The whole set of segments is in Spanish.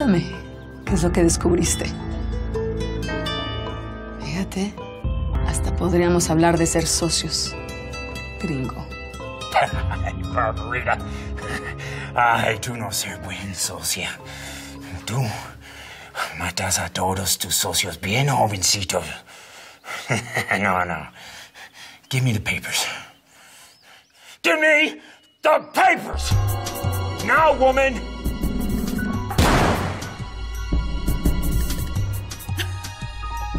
Dame, ¿qué es lo que descubriste? Fíjate, hasta podríamos hablar de ser socios. Gringo. Ay, Barbarita. Ay, tú no ser buen socia. Tú matas a todos tus socios bien jovencitos. no, no. Give me the papers. Give me the papers! Now, woman!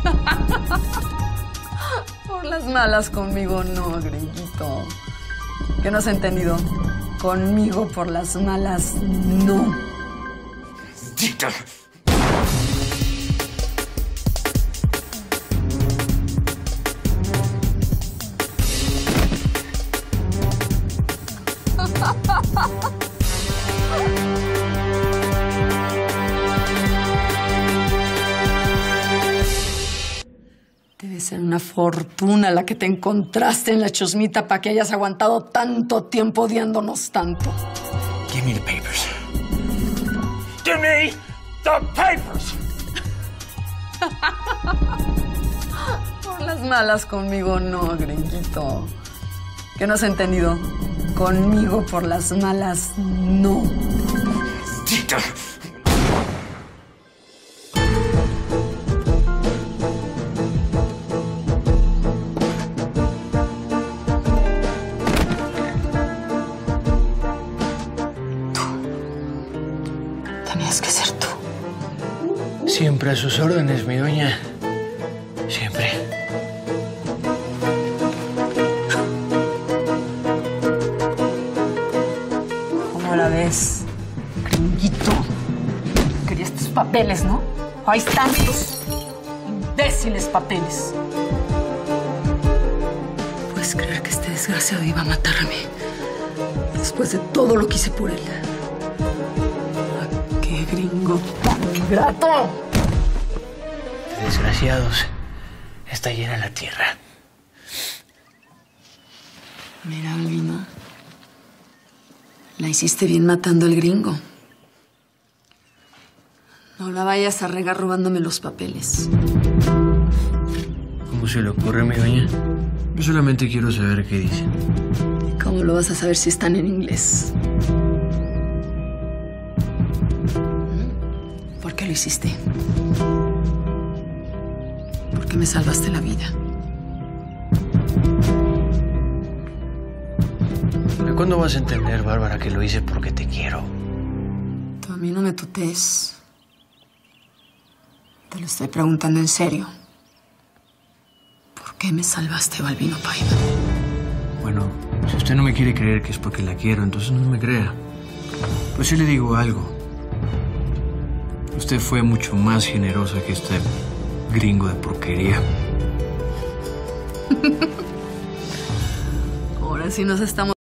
Por las malas conmigo no, gringuito. ¿Qué no has entendido? Conmigo por las malas no. Dita. Debe ser una fortuna la que te encontraste en la chusmita para que hayas aguantado tanto tiempo odiándonos tanto. Give me the papers. Give me the papers! Por las malas conmigo no, gringuito. ¿Qué no has entendido? Conmigo por las malas no. Tenías que ser tú. Siempre a sus órdenes, mi doña. Siempre. ¿Cómo la ves? Gringuito. Querías tus papeles, ¿no? Ahí están tus imbéciles papeles. ¿Puedes creer que este desgraciado iba a matarme? Después de todo lo que hice por él. De desgraciados. Está llena la tierra. Mira, Albino. La hiciste bien matando al gringo. No la vayas a regar robándome los papeles. ¿Cómo se le ocurre, mi doña? Yo solamente quiero saber qué dicen. ¿Y cómo lo vas a saber si están en inglés? Hiciste? Porque me salvaste la vida. ¿Cuándo vas a entender, Bárbara, que lo hice porque te quiero? Tú a mí no me tutees. Te lo estoy preguntando en serio. ¿Por qué me salvaste, Balbino Paiva? Bueno, si usted no me quiere creer que es porque la quiero, entonces no me crea. Pues sí le digo algo. Usted fue mucho más generosa que este gringo de porquería. Ahora sí nos estamos